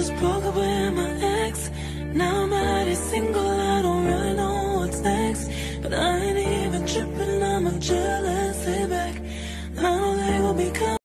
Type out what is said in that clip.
just broke up with my ex. Now I'm already single, I don't really know what's next. But I ain't even tripping, I'm a jealous back. I know they will be coming.